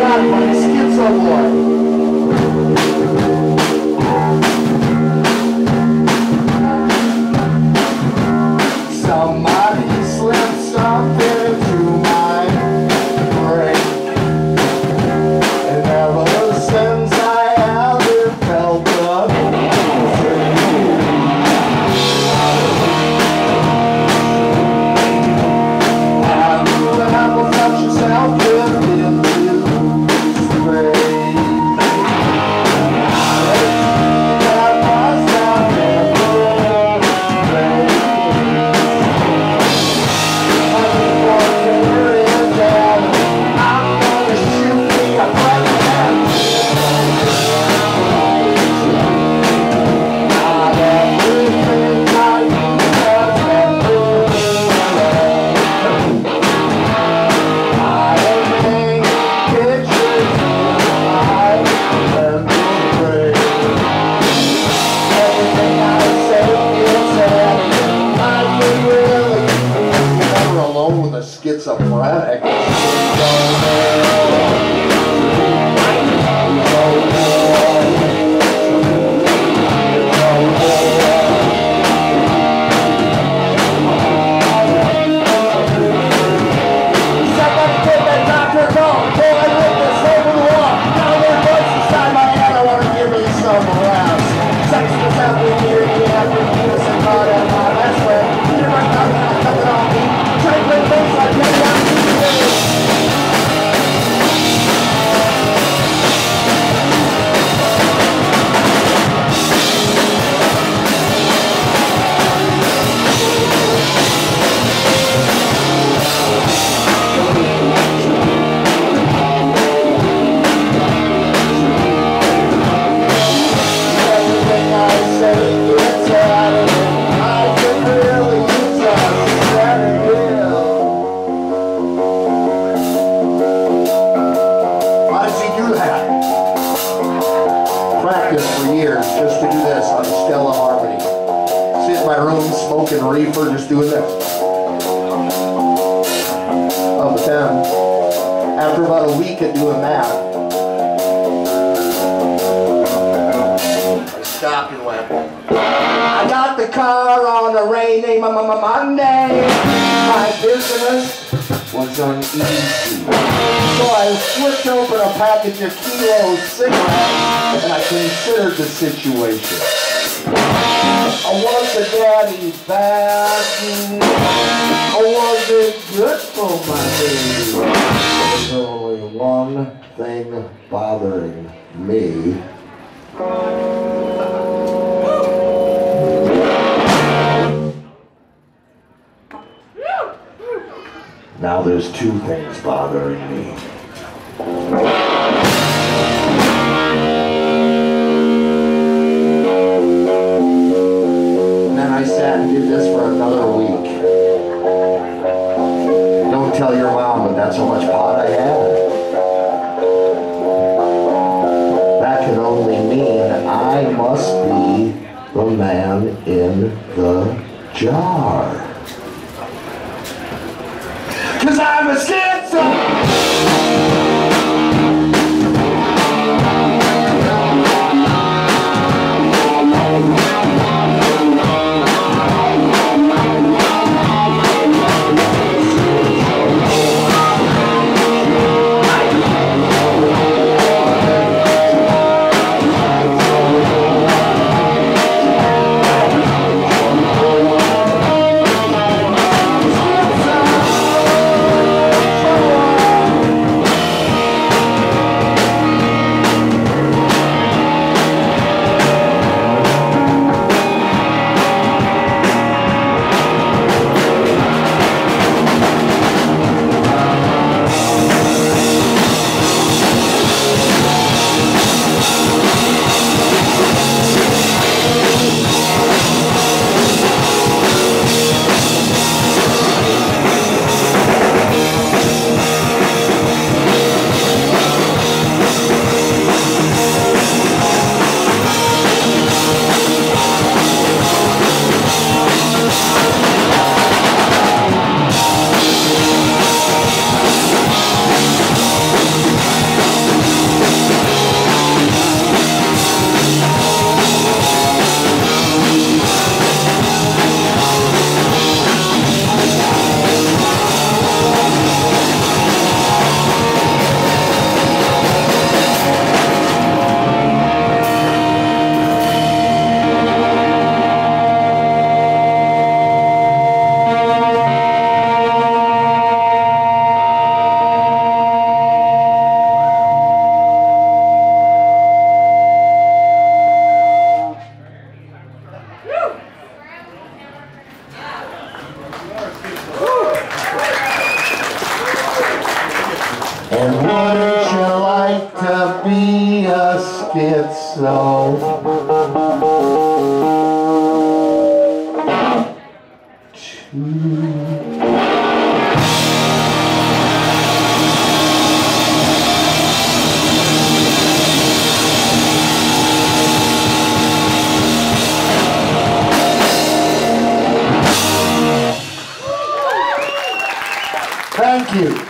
God, my schizo boy. Somebody with a schizophrenic. Years just to do this on Stella Harmony. Sit in my room smoking reefer, just doing this. Oh, but then, after about a week of doing that, I stopped and went. I got the car on a rainy Monday. My business was uneasy. So I flipped open a package of Kilo cigarettes and I considered the situation. I was a daddy bad. I wasn't good for my baby. There's only one thing bothering me. Now there's two things bothering me. And then I sat and did this for another week. Don't tell your mom, but that's how much pot I had. That can only mean I must be the man in the jar. Cause I'm a schizo! And wouldn't you like to be a schizo? Thank you.